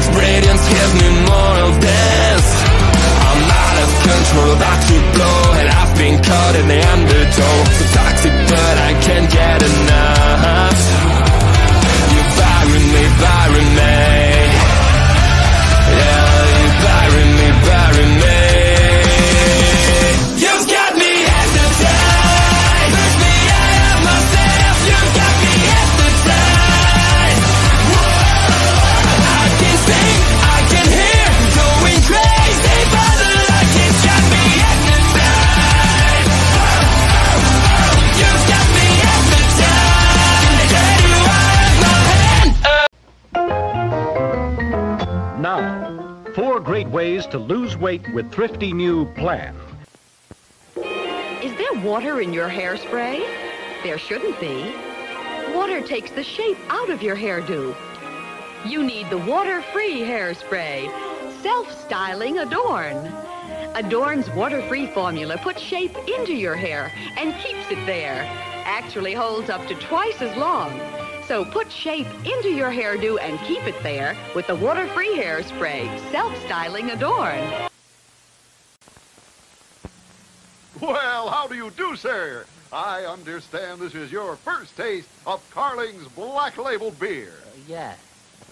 brilliant. Give me more of this. I'm out of control, about to blow, and I've been caught in the undertow. So toxic, but I can't get enough. You firing me, firing me. Ways to lose weight with Thrifty New Plan. Is there water in your hairspray? There shouldn't be. Water takes the shape out of your hairdo. You need the water-free hairspray. Self-styling Adorn. Adorn's water-free formula puts shape into your hair and keeps it there. Actually holds up to twice as long. So put shape into your hairdo and keep it there with the water-free hairspray. Self-styling Adorn. Well, how do you do, sir? I understand this is your first taste of Carling's Black Label beer. Yes.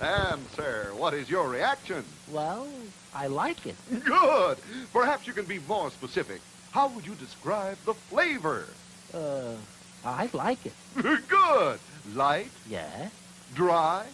And, sir, what is your reaction? Well, I like it. Good. Perhaps you can be more specific. How would you describe the flavor? Uh, I like it. Good. Light, Yeah. dry,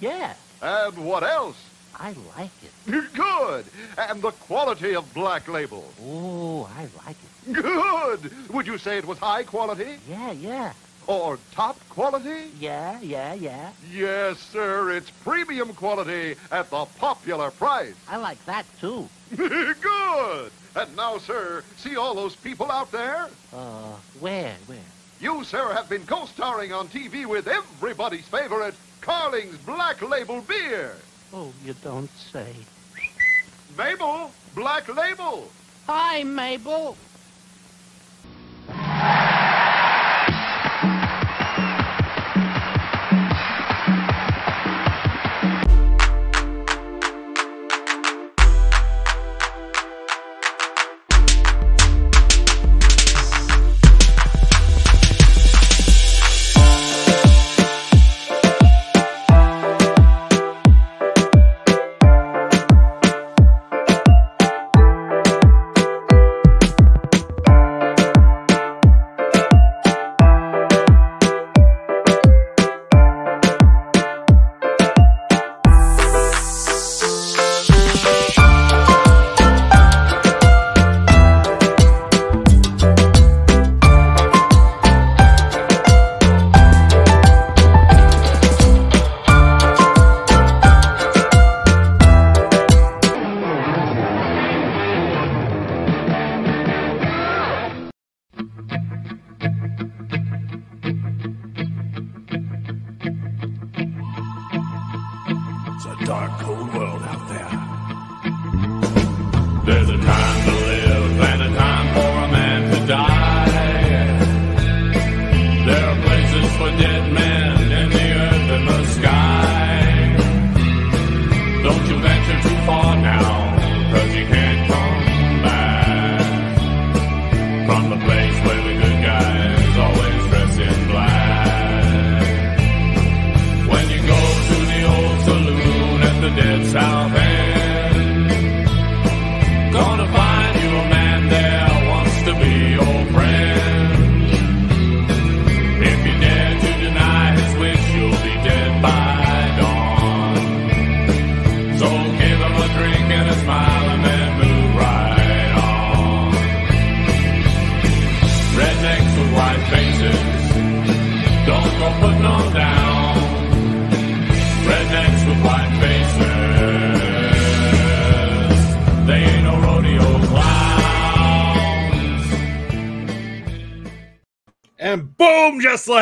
Yeah. and what else? I like it. Good. And the quality of Black Label. Oh, I like it. Good. Would you say it was high quality Yeah, yeah. or top quality? Yeah, yeah, yeah. Yes, sir. It's premium quality at the popular price. I like that too. Good. And now, sir, see all those people out there? Uh, where, where? You, sir, have been co-starring on TV with everybody's favorite Carling's Black Label beer. Oh, you don't say. Mabel, Black Label. Hi, Mabel.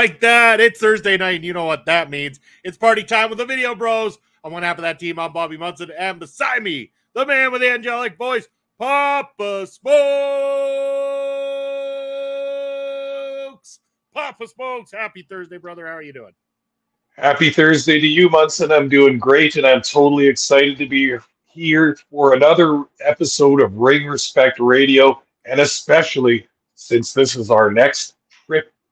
Like that. It's Thursday night, and you know what that means. It's party time with the Video Bros. On one half of that team, I'm Bobby Munson, and beside me, the man with the angelic voice, Papa Smokes. Papa Smokes. Happy Thursday, brother. How are you doing? Happy Thursday to you, Munson. I'm doing great, and I'm totally excited to be here for another episode of Ring Respect Radio, and especially since this is our next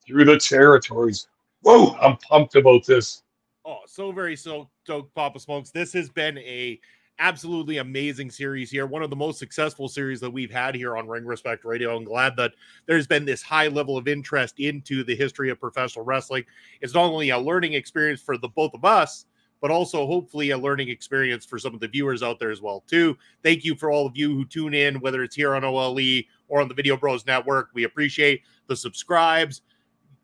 through the territories. Whoa, I'm pumped about this. Oh, so very so, so Papa Smokes. This has been a absolutely amazing series here. One of the most successful series that we've had here on Ring Respect Radio. I'm glad that there's been this high level of interest into the history of professional wrestling. It's not only a learning experience for the both of us, but also hopefully a learning experience for some of the viewers out there as well too. Thank you for all of you who tune in, whether it's here on OLE or on the Video Bros Network. We appreciate the subscribes,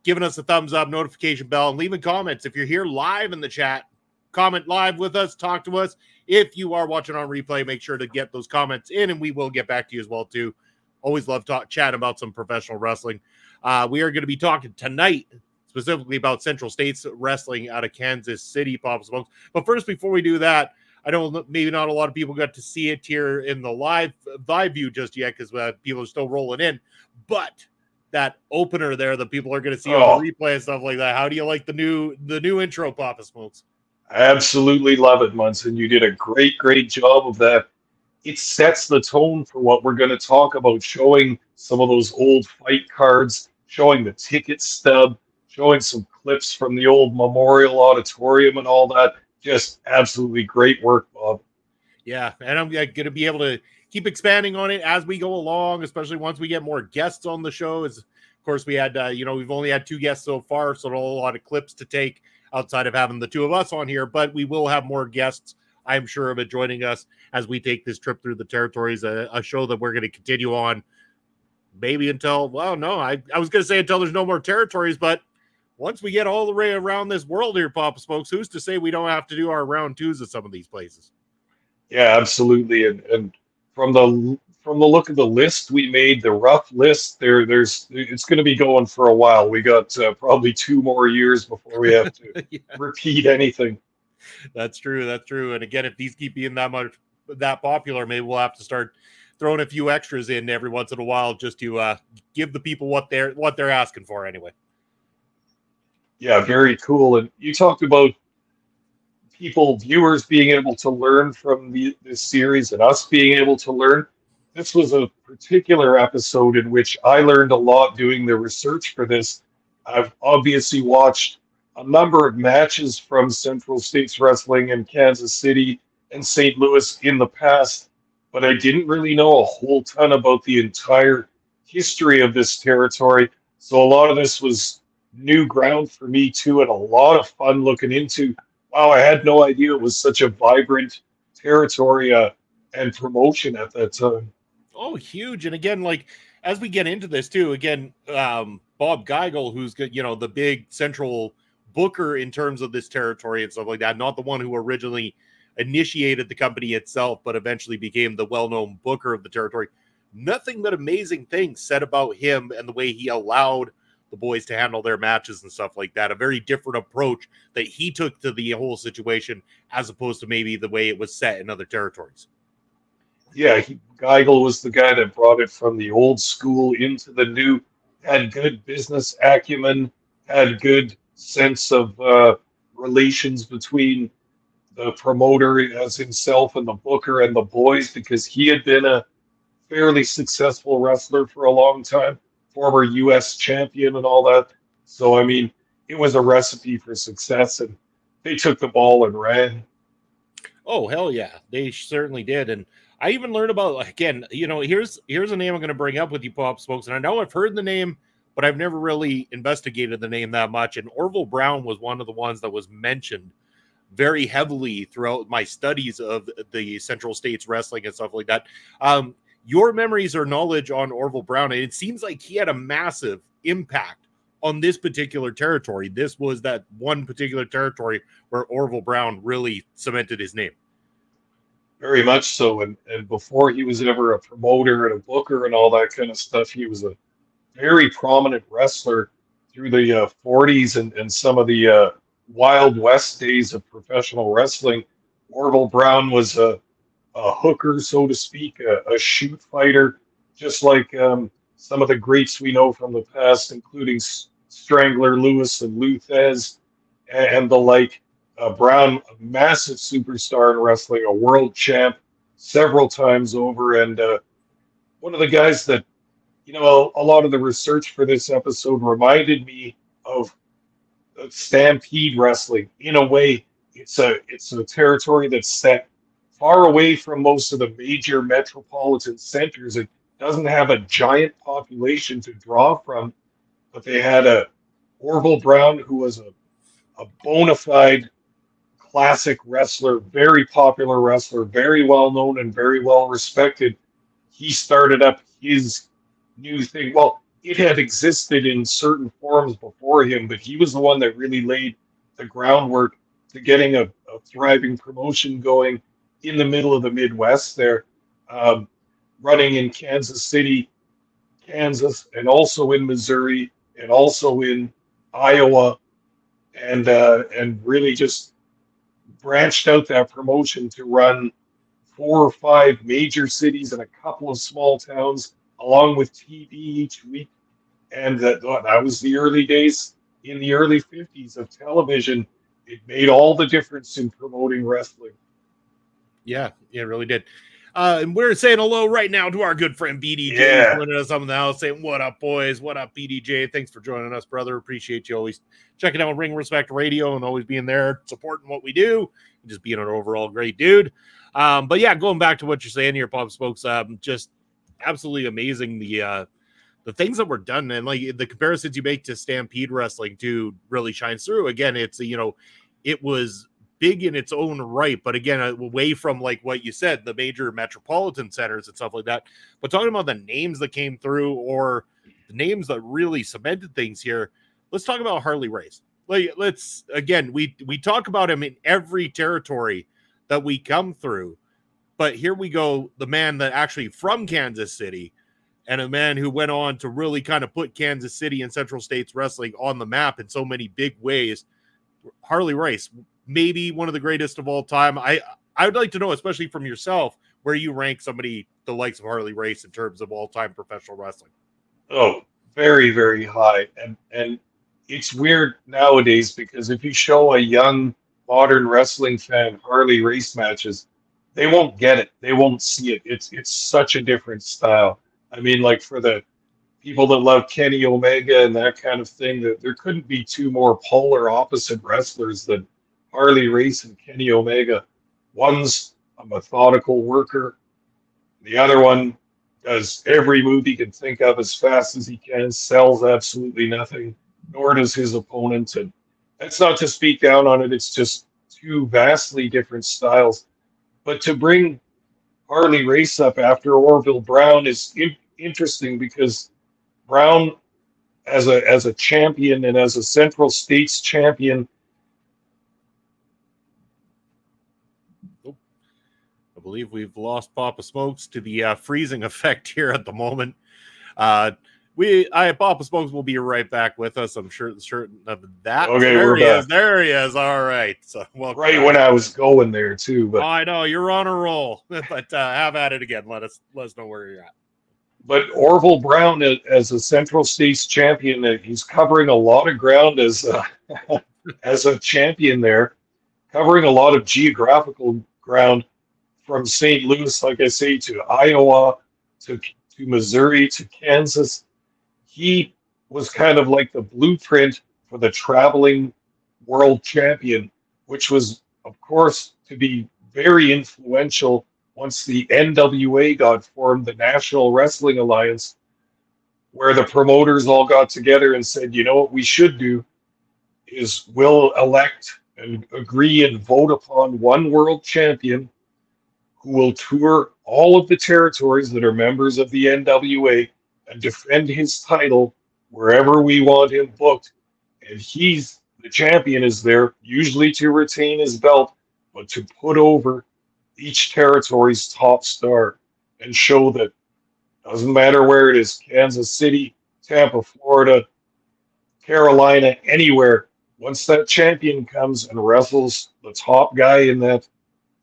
giving us a thumbs up, notification bell, and leaving comments. If you're here live in the chat, comment live with us, talk to us. If you are watching on replay, make sure to get those comments in, and we will get back to you as well too. Always love talk chat about some professional wrestling. Uh, we are going to be talking tonight specifically about Central States wrestling out of Kansas City, Pop Smokes. But first, before we do that, I know maybe not a lot of people got to see it here in the live live view just yet because uh, people are still rolling in. But that opener there that people are going to see Oh. on the oh. replay and stuff like that. How do you like the new the new intro, Papa Smokes? I absolutely love it, Munson. You did a great, great job of that. It sets the tone for what we're going to talk about, showing some of those old fight cards, showing the ticket stub, showing some clips from the old Memorial Auditorium and all that. Just absolutely great work, Bob. Yeah, and I'm going to be able to keep expanding on it as we go along, especially once we get more guests on the show. As of course, we had, uh, you know, we've only had two guests so far, so a lot of clips to take outside of having the two of us on here. But we will have more guests, I'm sure of it, joining us as we take this trip through the territories. A, a show that we're going to continue on, maybe until well, no, I I was going to say until there's no more territories, but once we get all the way around this world here, Papa Smokes, who's to say we don't have to do our round twos at some of these places? Yeah, absolutely. And and from the from the look of the list we made, the rough list, there there's it's going to be going for a while. We got uh, probably two more years before we have to yeah. repeat anything. That's true. That's true. And again, if these keep being that much that popular, maybe we'll have to start throwing a few extras in every once in a while just to uh, give the people what they're what they're asking for anyway. Yeah, very cool. And you talked about people, viewers being able to learn from the, this series and us being able to learn. This was a particular episode in which I learned a lot doing the research for this. I've obviously watched a number of matches from Central States Wrestling in Kansas City and St. Louis in the past, but I didn't really know a whole ton about the entire history of this territory. So a lot of this was new ground for me too, and a lot of fun looking into. Wow, I had no idea it was such a vibrant territory uh, and promotion at that time. Oh, huge! And again, like as we get into this too, again, um, Bob Geigel, who's you know, the big central booker in terms of this territory and stuff like that, not the one who originally initiated the company itself, but eventually became the well-known booker of the territory. Nothing but amazing things said about him and the way he allowed the boys to handle their matches and stuff like that. A very different approach that he took to the whole situation as opposed to maybe the way it was set in other territories. Yeah, he, Geigel was the guy that brought it from the old school into the new. Had good business acumen, had good sense of uh, relations between the promoter as himself and the booker and the boys because he had been a fairly successful wrestler for a long time, former U.S. champion and all that. So I mean, it was a recipe for success, and they took the ball and ran. Oh hell yeah, they certainly did. And I even learned about again, you know, here's here's a name I'm going to bring up with you, Pop Smokes, and I know I've heard the name, but I've never really investigated the name that much. And Orville Brown was one of the ones that was mentioned very heavily throughout my studies of the Central States wrestling and stuff like that. Um, your memories or knowledge on Orville Brown, and it seems like he had a massive impact on this particular territory. This was that one particular territory where Orville Brown really cemented his name. Very much so. And, and before he was ever a promoter and a booker and all that kind of stuff, he was a very prominent wrestler through the uh, 40s and, and some of the uh, Wild West days of professional wrestling. Orville Brown was a, a hooker, so to speak, a, a shoot fighter, just like um, some of the greats we know from the past, including Strangler Lewis and Lou Thesz and, and the like. Uh, Brown, a massive superstar in wrestling, a world champ several times over, and uh, one of the guys that, you know, a, a lot of the research for this episode reminded me of uh, Stampede wrestling. In a way, it's a it's a territory that's set far away from most of the major metropolitan centers. It doesn't have a giant population to draw from, but they had a Orville Brown who was a, a bona fide classic wrestler, very popular wrestler, very well known and very well respected. He started up his new thing. Well, it had existed in certain forms before him, but he was the one that really laid the groundwork to getting a, a thriving promotion going in the middle of the Midwest there, um, running in Kansas City, Kansas, and also in Missouri, and also in Iowa, and uh, and really just branched out that promotion to run four or five major cities and a couple of small towns, along with TV each week. And that, that was the early days in the early 50s of television. It made all the difference in promoting wrestling. Yeah, it really did. Uh, and we're saying hello right now to our good friend BDJ Yeah. joining us on the house, saying, What up, boys? What up, BDJ? Thanks for joining us, brother. Appreciate you always checking out Ring Respect Radio and always being there, supporting what we do, and just being an overall great dude. Um, but yeah, going back to what you're saying here, Pop Smokes, um, just absolutely amazing the uh the things that were done and like the comparisons you make to Stampede Wrestling too really shines through. Again, it's you know, it was big in its own right, but again, uh, away from like what you said, the major metropolitan centers and stuff like that. But talking about the names that came through or the names that really cemented things here, let's talk about Harley Race. Like, let's again, we we talk about him in every territory that we come through, but here we go, the man that actually from Kansas City. And a man who went on to really kind of put Kansas City and Central States wrestling on the map in so many big ways. Harley Race, maybe one of the greatest of all time. I I would like to know, especially from yourself, where you rank somebody the likes of Harley Race in terms of all time professional wrestling. Oh, very, very high. And and it's weird nowadays because if you show a young modern wrestling fan Harley Race matches, they won't get it. They won't see it. It's it's such a different style. I mean, like for the people that love Kenny Omega and that kind of thing, that there couldn't be two more polar opposite wrestlers than Harley Race and Kenny Omega. One's a methodical worker. The other one does every move he can think of as fast as he can, sells absolutely nothing, nor does his opponent. And that's not to speak down on it, it's just two vastly different styles. But to bring Harley Race up after Orville Brown is in- interesting because Brown, as a as a champion and as a Central States champion, believe we've lost Papa Smokes to the uh, freezing effect here at the moment. Uh, we, I, Papa Smokes will be right back with us. I'm sure certain of that. Okay, there we're he is. There he is. All right. So, welcome right back. when I was going there too. Oh, But I know you're on a roll, but uh, have at it again. Let us let us know where you're at. but Orville Brown as a Central States champion, uh, he's covering a lot of ground as a, as a champion there, covering a lot of geographical ground from St. Louis, like I say, to Iowa, to to Missouri, to Kansas. He was kind of like the blueprint for the traveling world champion, which was, of course, to be very influential once the NWA got formed, the National Wrestling Alliance, where the promoters all got together and said, you know what we should do is we'll elect and agree and vote upon one world champion will tour all of the territories that are members of the NWA and defend his title wherever we want him booked. And he's the champion is there, usually to retain his belt, but to put over each territory's top star and show that doesn't matter where it is Kansas City, Tampa, Florida, Carolina, anywhere. Once that champion comes and wrestles the top guy in that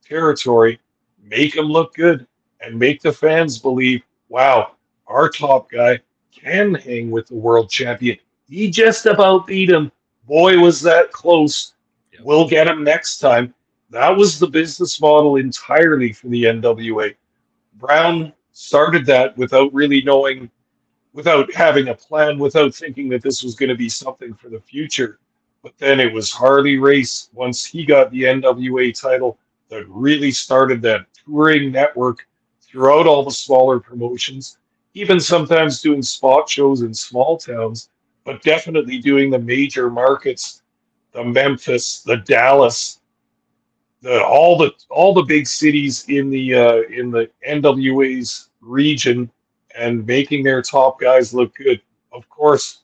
territory, make him look good and make the fans believe, wow, our top guy can hang with the world champion. he just about beat him. Boy, was that close. Yep. We'll get him next time. That was the business model entirely for the NWA. Brown started that without really knowing, without having a plan, without thinking that this was going to be something for the future. But then it was Harley Race once he got the NWA title that really started that touring network throughout all the smaller promotions, even sometimes doing spot shows in small towns, but definitely doing the major markets, the Memphis, the Dallas, the all the all the big cities in the uh, in the NWA's region and making their top guys look good. Of course,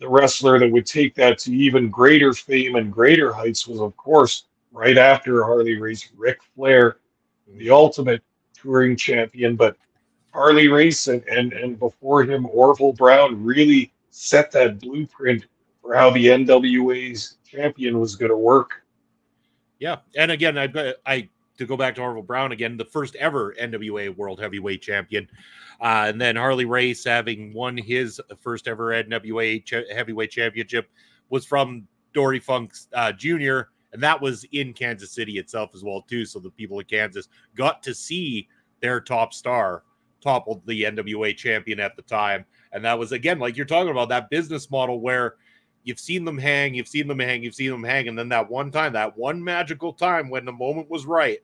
the wrestler that would take that to even greater fame and greater heights was, of course, right after Harley Race, Ric Flair, the ultimate touring champion. But Harley Race and, and, and before him, Orville Brown really set that blueprint for how the NWA's champion was going to work. Yeah, and again, I I to go back to Orville Brown again, the first ever NWA World Heavyweight Champion, uh, and then Harley Race having won his first ever NWA Heavyweight Championship was from Dory Funk uh, Jr. and that was in Kansas City itself as well too. So the people of Kansas got to see their top star toppled the NWA champion at the time, and that was again like you're talking about that business model where you've seen them hang, you've seen them hang, you've seen them hang, and then that one time, that one magical time when the moment was right,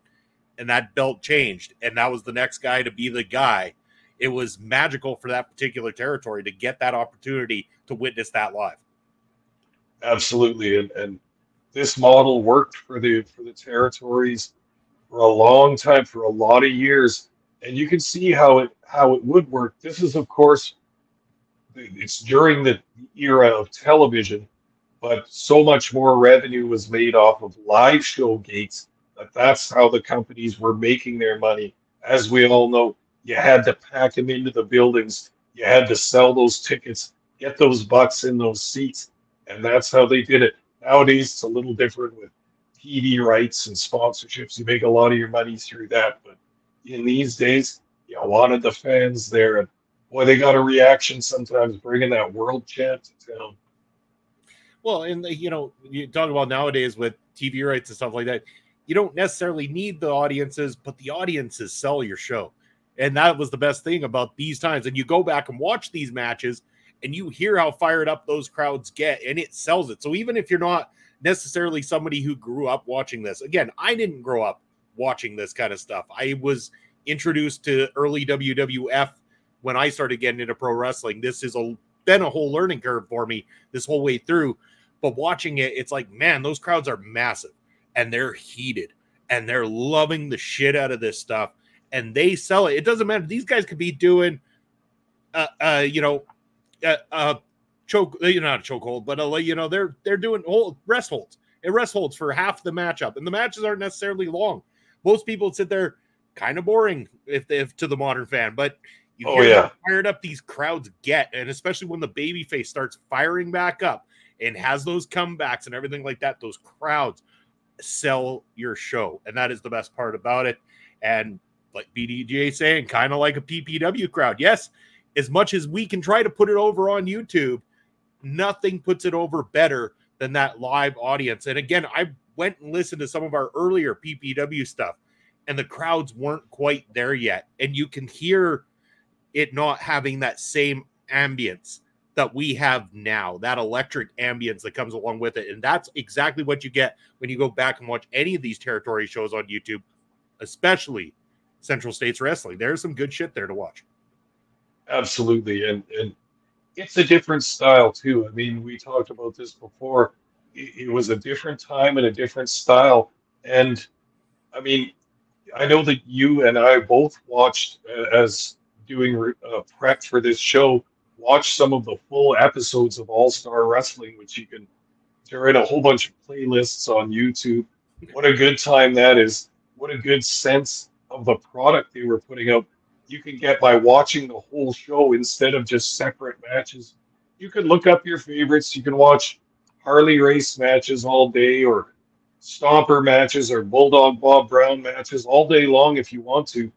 and that belt changed, and that was the next guy to be the guy. It was magical for that particular territory to get that opportunity to witness that live. Absolutely, and and this model worked for the for the territories for a long time, for a lot of years, and you can see how it how it would work. This is, of course, it's during the era of television, but so much more revenue was made off of live show gates that that's how the companies were making their money. As we all know, you had to pack them into the buildings, you had to sell those tickets, get those bucks in those seats, and that's how they did it. Nowadays, it's a little different with TV rights and sponsorships. You make a lot of your money through that, but in these days, you wanted the fans there, and boy, they got a reaction sometimes bringing that world champ to town. Well, and uh, you know, you talk about nowadays with TV rights and stuff like that. You don't necessarily need the audiences, but the audiences sell your show. And that was the best thing about these times. And you go back and watch these matches and you hear how fired up those crowds get, and it sells it. So even if you're not necessarily somebody who grew up watching this, again, I didn't grow up watching this kind of stuff. I was introduced to early WWF when I started getting into pro wrestling. This has been a whole learning curve for me this whole way through. But watching it, it's like, man, those crowds are massive and they're heated and they're loving the shit out of this stuff and they sell it. It doesn't matter. These guys could be doing, uh, uh you know, uh, uh choke, you know, not a choke hold, but uh, you know, they're they're doing hold rest holds and rest holds for half the matchup, and the matches aren't necessarily long. Most people sit there kind of boring if they if to the modern fan, but you Oh, hear yeah. how fired up these crowds get, and especially when the baby face starts firing back up and has those comebacks and everything like that, those crowds sell your show, and that is the best part about it. And like BDJ saying, kind of like a PPW crowd. Yes, as much as we can try to put it over on YouTube, nothing puts it over better than that live audience. And again, I went and listened to some of our earlier PPW stuff, and the crowds weren't quite there yet. And you can hear it not having that same ambience that we have now, that electric ambience that comes along with it. And that's exactly what you get when you go back and watch any of these territory shows on YouTube, especially Central States Wrestling. There's some good shit there to watch. Absolutely, and and it's a different style too. I mean, we talked about this before. It, it was a different time and a different style, and I mean, I know that you and I both watched uh, as doing uh, prep for this show. Watched some of the full episodes of All Star Wrestling, which you can. They're in a whole bunch of playlists on YouTube. What a good time that is! What a good sense of the product they were putting out you can get by watching the whole show instead of just separate matches. You can look up your favorites. You can watch Harley Race matches all day or Stomper matches or Bulldog Bob Brown matches all day long if you want to.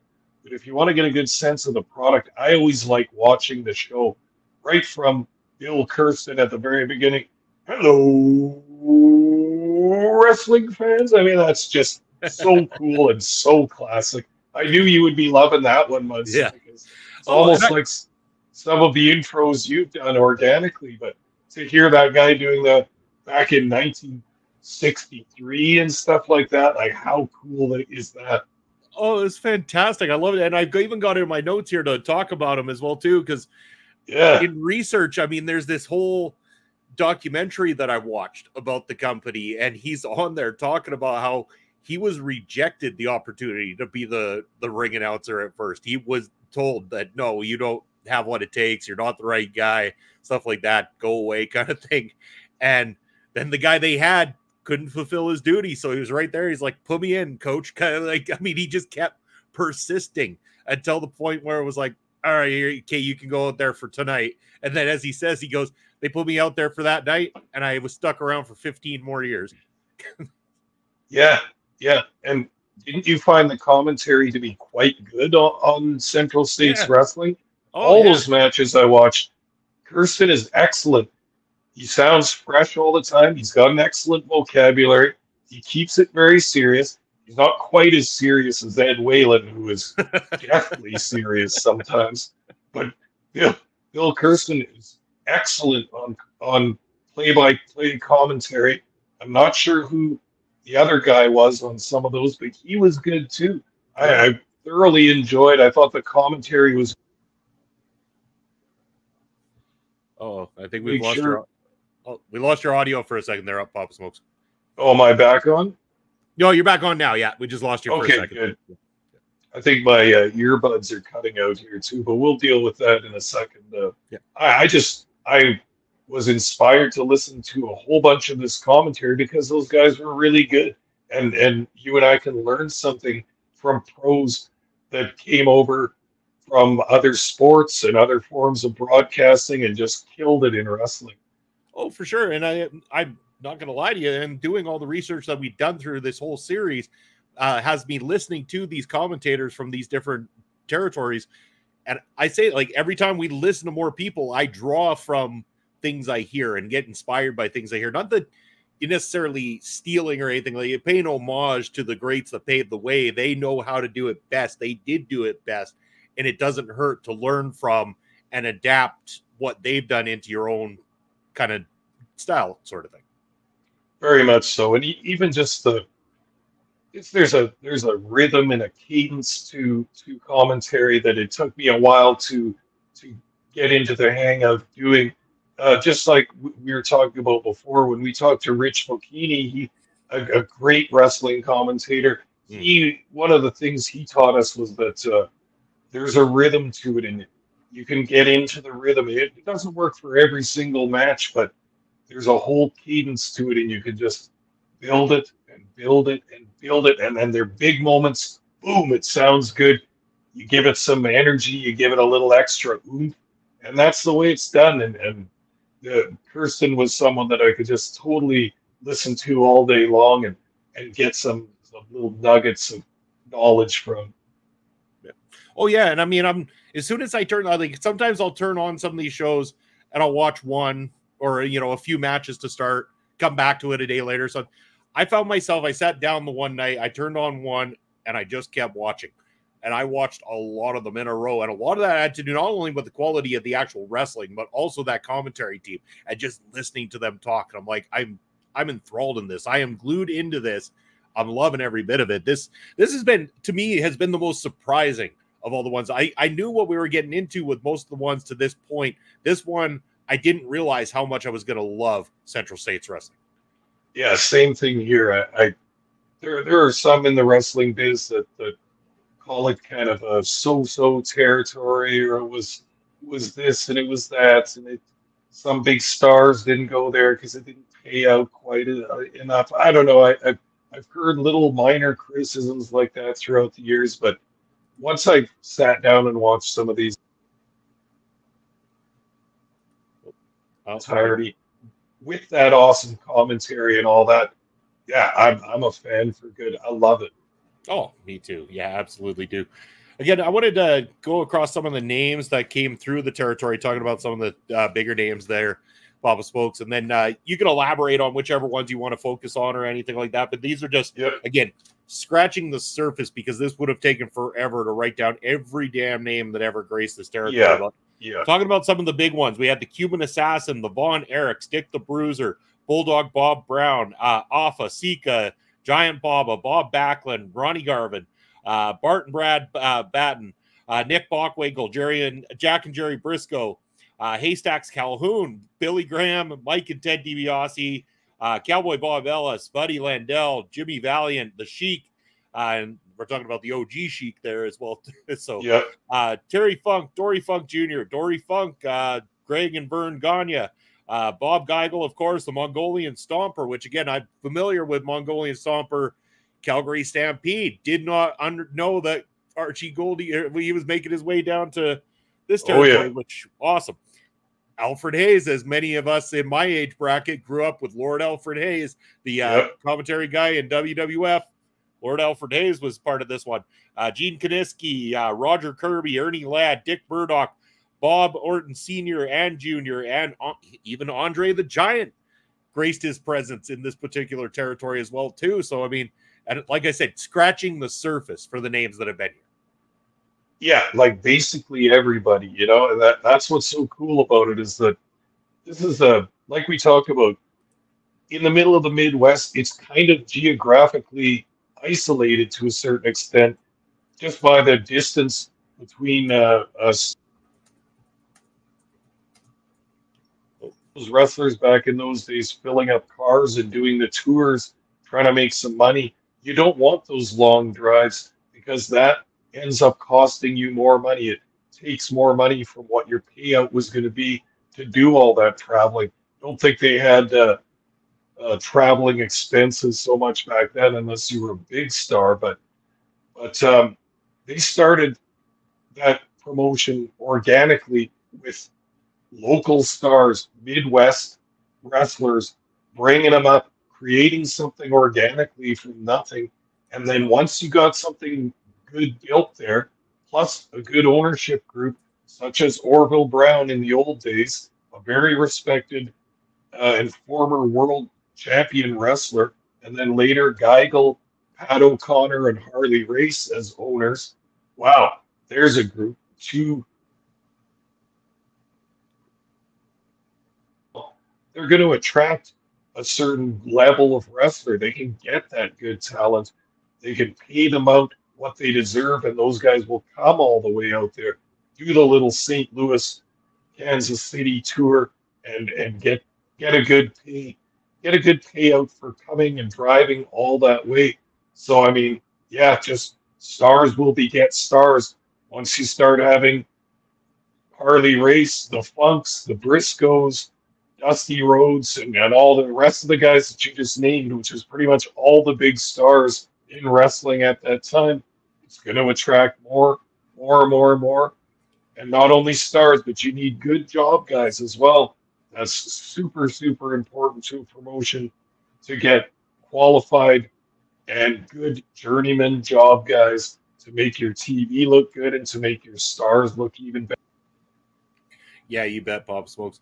But if you want to get a good sense of the product, I always like watching the show right from Bill Kersten at the very beginning. Hello, wrestling fans. I mean, that's just so cool and so classic. I knew you would be loving that one, Muncie. Yeah. It's Oh, almost I- like some of the intros you've done organically, but to hear that guy doing that back in 1963 and stuff like that, like how cool is that? Oh, it's fantastic. I love it. And I've even got in my notes here to talk about him as well, too, because Yeah. in research, I mean, there's this whole documentary that I watched about the company, and he's on there talking about how he was rejected the opportunity to be the the ring announcer at first. He was told that no, you don't have what it takes. You're not the right guy. Stuff like that. Go away, kind of thing. And then the guy they had couldn't fulfill his duty, so he was right there. He's like, "Put me in, coach." Kind of like, I mean, he just kept persisting until the point where it was like, all right, okay, you can go out there for tonight. And then as he says, he goes, they put me out there for that night, and I was stuck around for 15 more years. Yeah, yeah. And didn't you find the commentary to be quite good on, on Central States Yeah. Wrestling? Oh, all yeah. those matches I watched, Kersten is excellent. He sounds fresh all the time. He's got an excellent vocabulary. He keeps it very serious. He's not quite as serious as Ed Whalen, who is deathly serious sometimes. But Bill, Bill Kersten is excellent on on play-by-play commentary. I'm not sure who the other guy was on some of those, but he was good too. I, I thoroughly enjoyed. I thought the commentary was Oh, I think we've lost sure- your. Oh, we lost your audio for a second there, up Papa Smokes. Oh, am I back on? No, you're back on now. Yeah, we just lost you for a Okay, second. good. I think my uh, earbuds are cutting out here too, but we'll deal with that in a second. Uh, Yeah. I, I just I was inspired to listen to a whole bunch of this commentary because those guys were really good, and and you and I can learn something from pros that came over from other sports and other forms of broadcasting and just killed it in wrestling. Oh, for sure. And I, I'm not going to lie to you. And doing all the research that we've done through this whole series uh, has me listening to these commentators from these different territories. And I say, like, every time we listen to more people, I draw from things I hear and get inspired by things I hear. Not that you're necessarily stealing or anything like you're paying homage to the greats that paved the way. They know how to do it best. They did do it best. And it doesn't hurt to learn from and adapt what they've done into your own kind of style sort of thing. Very much so, and even just the there's a there's a rhythm and a cadence to to commentary that it took me a while to to get into the hang of doing. Uh, just like we were talking about before, when we talked to Rich Fokini, he a, a great wrestling commentator. He one of the things he taught us was that uh, there's a rhythm to it, and you can get into the rhythm. It, it doesn't work for every single match, but there's a whole cadence to it, and you can just build it and build it and build it, and then there are big moments. Boom! It sounds good. You give it some energy. You give it a little extra oomph, and that's the way it's done. And and uh, Kersten was someone that I could just totally listen to all day long and and get some, some little nuggets of knowledge from. Oh yeah, and I mean, I'm as soon as I turn on, like sometimes I'll turn on some of these shows and I'll watch one or you know a few matches to start, come back to it a day later. So I found myself, I sat down the one night, I turned on one, and I just kept watching, and I watched a lot of them in a row, and a lot of that had to do not only with the quality of the actual wrestling, but also that commentary team and just listening to them talk. And I'm like, I'm I'm enthralled in this. I am glued into this. I'm loving every bit of it. This this has been to me has been the most surprising of all the ones. I I knew what we were getting into with most of the ones to this point. This one I didn't realize how much I was going to love Central States wrestling. Yeah, same thing here. I, I there there are some in the wrestling biz that, that call it kind of a so-so territory, or it was was this and it was that, and it some big stars didn't go there because it didn't pay out quite e- enough. I don't know. I, I've I've heard little minor criticisms like that throughout the years, but once I sat down and watched some of these entirety with that awesome commentary and all that, yeah, I'm I'm a fan for good. I love it. Oh, me too. Yeah, absolutely do. again, I wanted to go across some of the names that came through the territory, talking about some of the uh, bigger names there, Papa Smokes, and then uh, you can elaborate on whichever ones you want to focus on or anything like that. But these are just Yep. again scratching the surface because this would have taken forever to write down every damn name that ever graced this territory. Yeah. Yeah. Talking about some of the big ones, we had the Cuban Assassin, the Von Erichs, Dick the Bruiser, Bulldog Bob Brown, uh, Afa, Sika, Giant Baba, Bob Backlund, Ronnie Garvin, uh, Bart and Brad uh, Batten, uh, Nick Bockwinkel, Jerry and Jack and Jerry Brisco, uh, Haystacks Calhoun, Billy Graham, Mike and Ted DiBiase, uh, Cowboy Bob Ellis, Buddy Landell, Jimmy Valiant, the Sheik, uh, and we're talking about the OG Sheik there as well. so Yeah. uh, Terry Funk, Dory Funk Jr., Dory Funk, uh, Greg and Vern Gagne, uh, Bob Geigel, of course, the Mongolian Stomper, which again, I'm familiar with Mongolian Stomper, Calgary Stampede. Did not under, know that Archie Gouldie, er, he was making his way down to this Oh, yeah. territory, which awesome. Alfred Hayes, as many of us in my age bracket grew up with Lord Alfred Hayes, the uh, Yep. commentary guy in WWF. Lord Alfred Hayes was part of this one. Uh, Gene Kiniski, uh, Roger Kirby, Ernie Ladd, Dick Murdoch, Bob Orton Sr. and Jr., and even Andre the Giant graced his presence in this particular territory as well, too. So, I mean, and like I said, scratching the surface for the names that have been here. yeah, like basically everybody, you know, and that that's what's so cool about it is that this is a like we talk about in the middle of the Midwest, it's kind of geographically isolated to a certain extent just by the distance between uh, us. Wrestlers back in those days filling up cars and doing the tours, trying to make some money. You don't want those long drives because that ends up costing you more money. It takes more money from what your payout was going to be to do all that traveling. Don't think they had uh, uh, traveling expenses so much back then, unless you were a big star. But but um, they started that promotion organically with local stars, Midwest wrestlers, bringing them up, creating something organically from nothing. And then once you got something good built there, plus a good ownership group, such as Orville Brown in the old days, a very respected uh, and former world champion wrestler, and then later Geigel, Pat O'Connor, and Harley Race as owners. Wow, there's a group. Two. They're going to attract a certain level of wrestler. They can get that good talent. They can pay them out what they deserve, and those guys will come all the way out there, do the little St. Louis, Kansas City tour, and and get get a good pay, get a good payout for coming and driving all that way. So I mean, yeah, just stars will beget stars once you start having Harley Race, the Funks, the Briscos, Dusty Rhodes, and, and all the rest of the guys that you just named, which is pretty much all the big stars in wrestling at that time. It's going to attract more, more, more, and more. And not only stars, but you need good job guys as well. That's super, super important to a promotion to get qualified and good journeyman job guys to make your TV look good and to make your stars look even better. Yeah, you bet, Bob Smokes.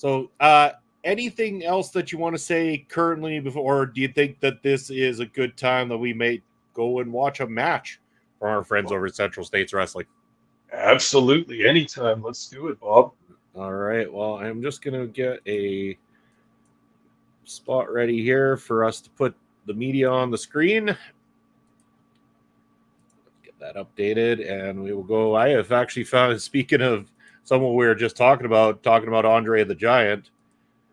So, uh, anything else that you want to say currently before, or do you think that this is a good time that we may go and watch a match from our friends over at Central States Wrestling? Absolutely. Anytime. Let's do it, Bob. All right. Well, I'm just going to get a spot ready here for us to put the media on the screen. Get that updated, and we will go. I have actually found, speaking of someone we were just talking about, talking about Andre the Giant,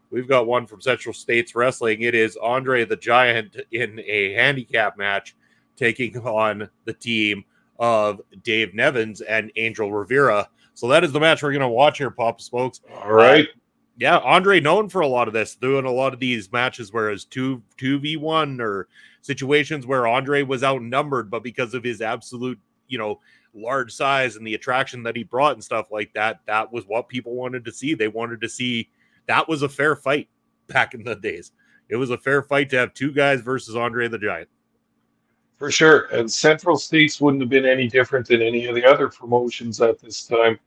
we've got one from Central States Wrestling. It is Andre the Giant in a handicap match taking on the team of Dave Nevins and Angel Rivera. So that is the match we're going to watch here, Pop Smokes. All right. Uh, yeah, Andre known for a lot of this, doing a lot of these matches where it's two two v one or situations where Andre was outnumbered, but because of his absolute, you know, large size and the attraction that he brought and stuff like that, that was what people wanted to see. They wanted to see that was a fair fight back in the days. It was a fair fight to have two guys versus Andre the Giant. For sure. And Central States wouldn't have been any different than any of the other promotions at this time.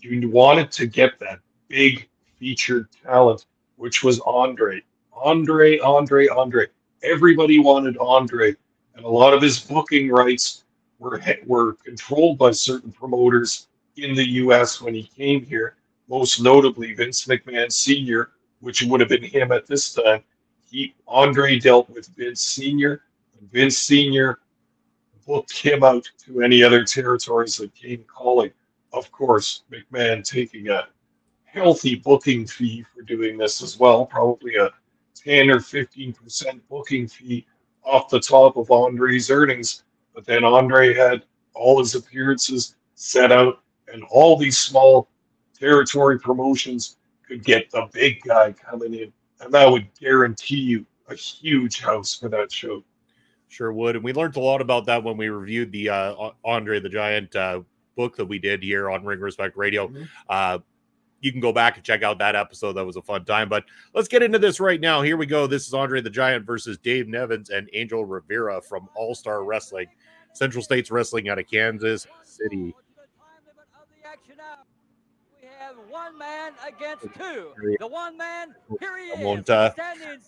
You wanted to get that big featured talent, which was Andre. Andre, Andre, Andre. Everybody wanted Andre. And a lot of his booking rights were, were controlled by certain promoters in the US when he came here, most notably Vince McMahon Sr., which would have been him at this time. He Andre dealt with Vince Sr. and Vince Sr. booked him out to any other territories that came calling. Of course, McMahon taking a healthy booking fee for doing this as well, probably a 10 or 15% booking fee off the top of Andre's earnings. But then Andre had all his appearances set out, and all these small territory promotions could get the big guy coming in. And that would guarantee you a huge house for that show. Sure would. And we learned a lot about that when we reviewed the uh, Andre the Giant uh, book that we did here on Ring Respect Radio. Mm-hmm. Uh, you can go back and check out that episode. That was a fun time. But let's get into this right now. Here we go. This is Andre the Giant versus Dave Nevins and Angel Rivera from All Star Wrestling, Central States Wrestling out of Kansas City. one man against two. The one man, here he I is. won't uh,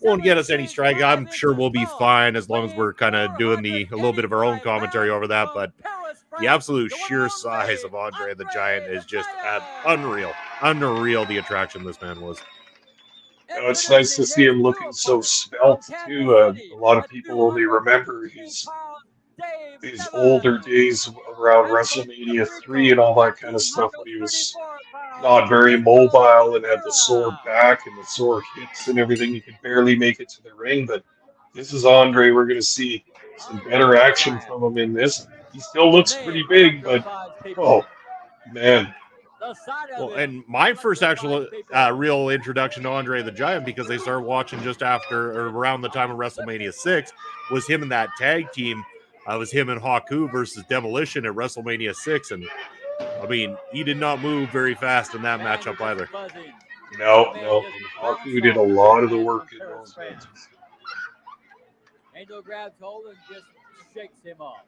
won't get us any strike. I'm sure we'll be fine as long as we're kind of doing the a little bit of our own commentary over that. But the absolute sheer size of Andre the Giant is just uh, unreal, unreal. The attraction this man was. You know, it's nice to see him looking so svelte too. Uh, a lot of people only remember his his older days around WrestleMania three and all that kind of stuff when he was not very mobile and had the sore back and the sore hips and everything. He could barely make it to the ring. But this is Andre. We're going to see some better action from him in this. He still looks pretty big, but oh man, Well, and my first actual uh, real introduction to Andre the Giant because they started watching just after or around the time of WrestleMania six was him and that tag team. Uh, was him and Haku versus Demolition at WrestleMania six, and I mean he did not move very fast in that matchup either. no, no. Haku did a lot of the work in those matches. Angel grabs hold and just shakes him off.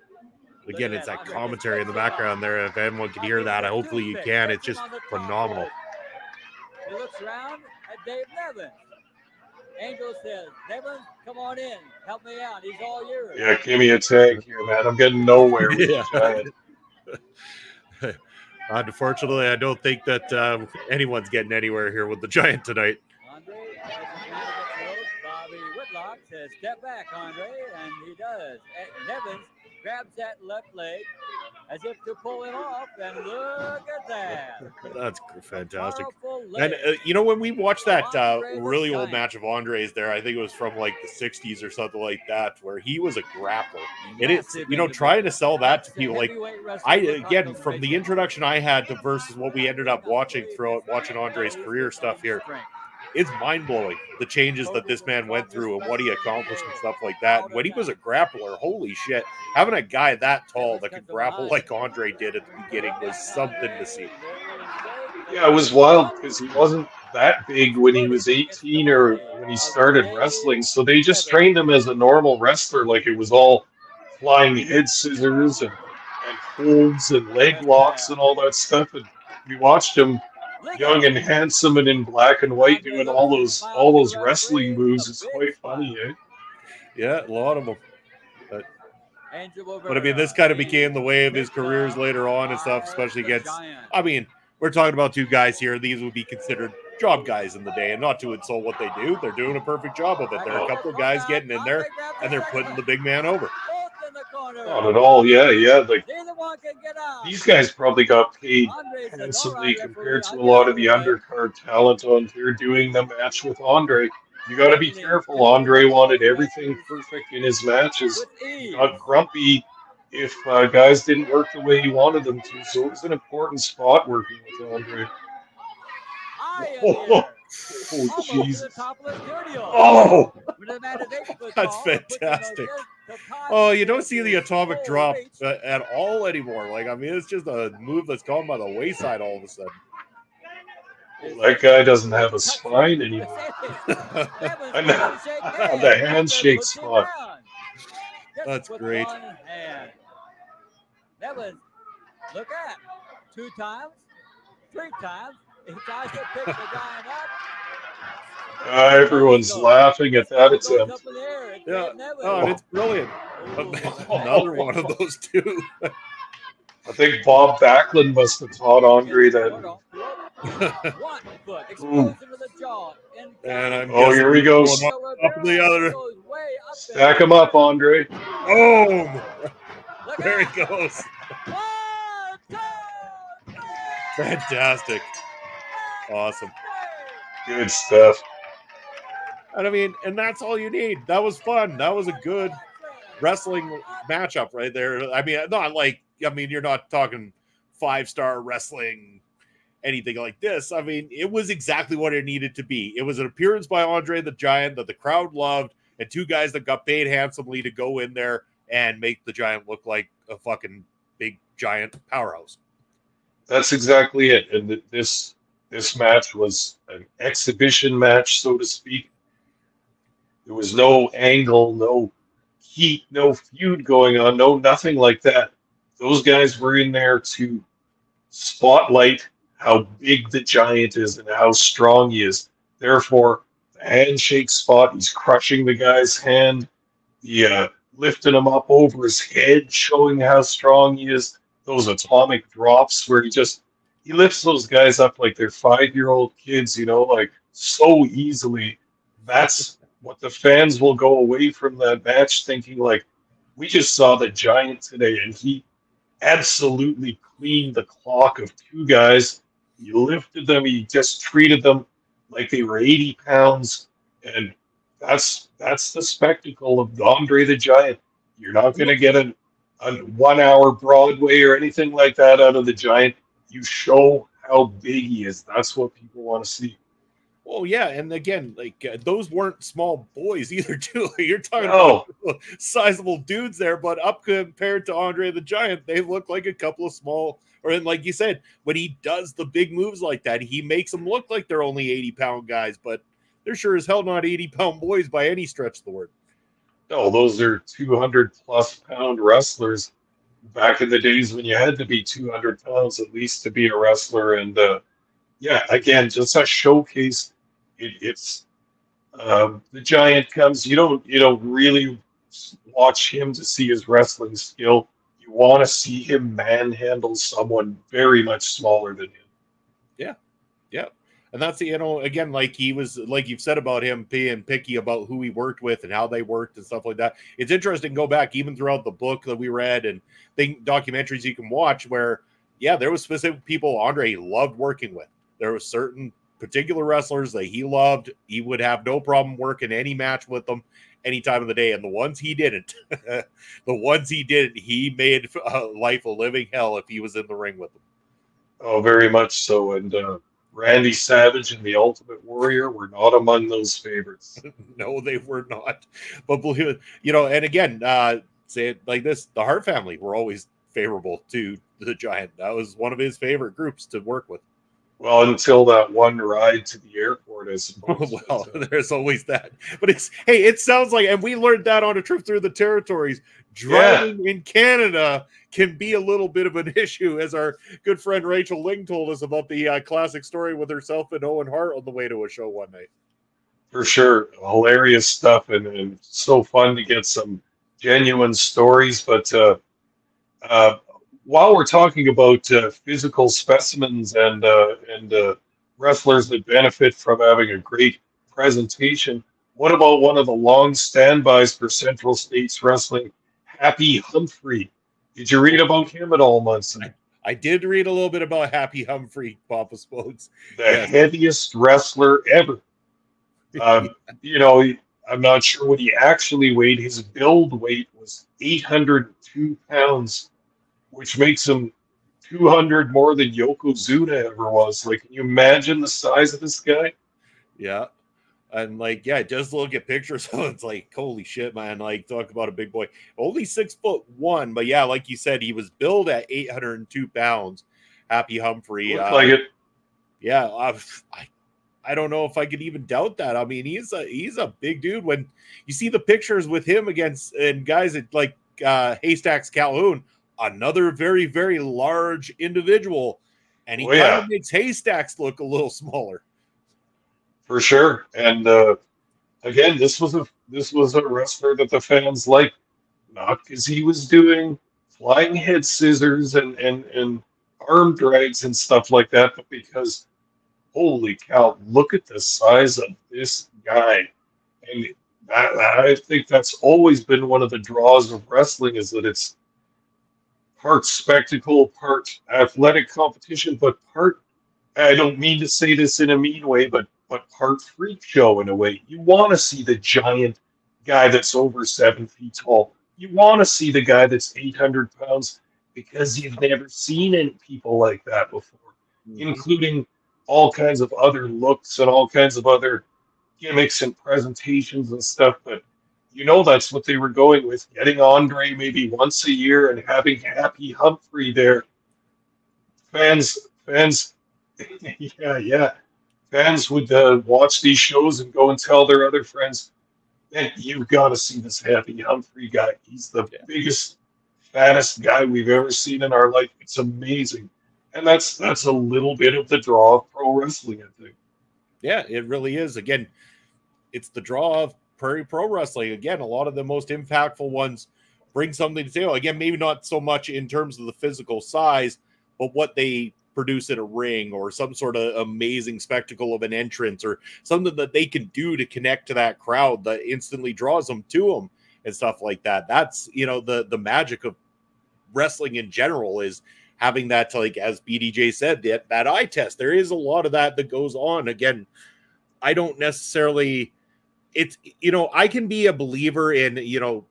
Again, it's that commentary in the background there. If anyone can hear that, hopefully you can. It's just phenomenal. He looks around at Dave Nevins. Angel says, Nevins, come on in. Help me out. He's all yours. Yeah, give me a tag here, man. I'm getting nowhere with Yeah. the Giant. Unfortunately, I don't think that uh, anyone's getting anywhere here with the Giant tonight. Andre has his hand against the ropes. Bobby Whitlock says, step back, Andre. And he does. And Nevins grabs that left leg as if to pull him off. And look at that. That's fantastic. And uh, you know when we watched that uh, really old match of Andre's there, I think it was from like the '60s or something like that, where he was a grappler. And it's you know trying to sell that to people like I again from the introduction I had to versus what we ended up watching throughout watching Andre's career stuff here. It's mind blowing the changes that this man went through and what he accomplished and stuff like that. When he was a grappler, holy shit, having a guy that tall that could grapple like Andre did at the beginning was something to see. Yeah, it was wild because he wasn't that big when he was 18 or when he started wrestling. So they just trained him as a normal wrestler, like it was all flying head scissors and, and holds and leg locks and all that stuff. And we watched him young and handsome and in black and white doing all those all those wrestling moves. It's quite funny, eh? Yeah, a lot of them. But, but I mean, this kind of became the way of his careers later on and stuff, especially against. I mean, we're talking about two guys here. These would be considered job guys in the day, and not to insult what they do. They're doing a perfect job of it. There are a couple of guys getting in there, and they're putting the big man over. Both in the corner. Not at all. Yeah, yeah. Like Neither one can get out. these guys probably got paid Andre says, "All handsomely compared to a lot of the undercard talent on here doing the match with Andre. You got to be careful. Andre wanted everything perfect in his matches. With ease. Got grumpy if uh, guys didn't work the way he wanted them to. So it was an important spot working with Andre. High in Oh, oh Almost to the Jesus! top of the studio. Oh, With a man at eight foot That's tall, puts him fantastic. Against the top Oh, you don't see the atomic drop uh, at all anymore. Like, I mean, it's just a move that's gone by the wayside all of a sudden. that guy doesn't have a spine anymore. Evans And tries the handshake spot. That's great. That was, look at two times, three times. He tries to pick the giant up. Uh, everyone's laughing at that attempt. up in the air. It's Yeah. Oh, and it's brilliant. Another one of those two. I think Bob Backlund must have taught Andre that. Hold on, hold on. One foot explosion to the jaw. In And I'm Oh, here he goes. Going up the other. Goes way up Stack him up, Andre. Boom! Look There he goes. One, two, three. Fantastic. Awesome. Good stuff. And I mean, and that's all you need. That was fun. That was a good wrestling matchup right there. I mean, not like I mean, you're not talking five star wrestling, anything like this. I mean, it was exactly what it needed to be. It was an appearance by Andre the Giant that the crowd loved, and two guys that got paid handsomely to go in there and make the Giant look like a fucking big giant powerhouse. That's exactly it. And this this match was an exhibition match, so to speak. There was no angle, no heat, no feud going on, no nothing like that. Those guys were in there to spotlight how big the giant is and how strong he is. Therefore, the handshake spot, he's crushing the guy's hand, the uh, lifting him up over his head, showing how strong he is. Those atomic drops where he just he lifts those guys up like they're five year old kids, you know, like so easily. That's what the fans will go away from that match thinking like we just saw the giant today and he absolutely cleaned the clock of two guys. He lifted them, he just treated them like they were 80 pounds. And that's that's the spectacle of Andre the Giant. You're not gonna get a, a one hour Broadway or anything like that out of the giant. You show how big he is. That's what people want to see. Well, yeah, and again, like uh, those weren't small boys either, too. You're talking No. about sizable dudes there, but up compared to Andre the Giant, they look like a couple of small. Or and like you said, when he does the big moves like that, he makes them look like they're only 80 pound guys, but they're sure as hell not 80 pound boys by any stretch of the word. No, those are 200 plus pound wrestlers back in the days when you had to be 200 pounds at least to be a wrestler. And uh, yeah, again, just a showcase. It, it's um, the giant comes. You don't you don't really watch him to see his wrestling skill. You want to see him manhandle someone very much smaller than him. And that's you know, again, like he was like you've said about him being picky about who he worked with and how they worked and stuff like that. It's interesting to go back even throughout the book that we read and thing documentaries you can watch where yeah, there was specific people Andre loved working with. There was certain particular wrestlers that he loved. He would have no problem working any match with them any time of the day. And the ones he didn't, the ones he didn't, he made life a living hell if he was in the ring with them. Oh, very much so. And uh, Randy Savage and the Ultimate Warrior were not among those favorites. no, they were not. But believe it, you know, and again, uh, say it like this: the Hart family were always favorable to the Giant. That was one of his favorite groups to work with. Well, until that one ride to the airport, I suppose. well, there's always that. But it's hey, it sounds like, and we learned that on a trip through the territories. Driving in Canada can be a little bit of an issue, as our good friend Rachel Ling told us about the uh, classic story with herself and Owen Hart on the way to a show one night. for sure, hilarious stuff, and, and so fun to get some genuine stories. But uh, uh, while we're talking about uh, physical specimens and uh, and uh, wrestlers that benefit from having a great presentation, what about one of the long standbys for Central States Wrestling, Happy Humphrey? Did you read about him at all, Munson? I did read a little bit about Happy Humphrey, Papa Smokes. the Yes. heaviest wrestler ever. Um, you know, I'm not sure what he actually weighed. His build weight was 802 pounds, which makes him 200 more than Yokozuna ever was. Like, can you imagine the size of this guy? Yeah. And like, yeah, just look at pictures. So it's like, holy shit, man. Like, talk about a big boy. Only six foot one. But yeah, like you said, he was billed at 802 pounds. Happy Humphrey. Looked uh, like it. Yeah. I, I, I don't know if I could even doubt that. I mean, he's a he's a big dude. When you see the pictures with him against and guys at like uh, Haystacks Calhoun, another very very large individual, and he Oh, kind yeah. of makes Haystacks look a little smaller. for sure. And uh, again, this was a this was a wrestler that the fans liked, not because he was doing flying head scissors and and and arm drags and stuff like that, but because holy cow, look at the size of this guy. And I think that's always been one of the draws of wrestling is that it's part spectacle, part athletic competition, but part I don't mean to say this in a mean way, but but part freak show in a way. You want to see the giant guy that's over seven feet tall. You want to see the guy that's 800 pounds because you've never seen any people like that before, mm-hmm. including all kinds of other looks and all kinds of other gimmicks and presentations and stuff. But you know that's what they were going with, getting Andre maybe once a year and having Happy Humphrey there. Fans, fans, yeah, yeah. Fans would uh, watch these shows and go and tell their other friends, "Man, you've got to see this Happy Humphrey guy. He's the biggest, fattest guy we've ever seen in our life. It's amazing." And that's that's a little bit of the draw of pro wrestling, I think. Yeah, it really is. Again, it's the draw of Prairie Pro Wrestling. Again, a lot of the most impactful ones bring something to table. Again, maybe not so much in terms of the physical size, but what they produce in a ring or some sort of amazing spectacle of an entrance or something that they can do to connect to that crowd that instantly draws them to them and stuff like that. That's you know the the magic of wrestling in general is having that to like as BDJ said that that eye test. There is a lot of that that goes on. Again, I don't necessarily it's you know, I can be a believer in, you know,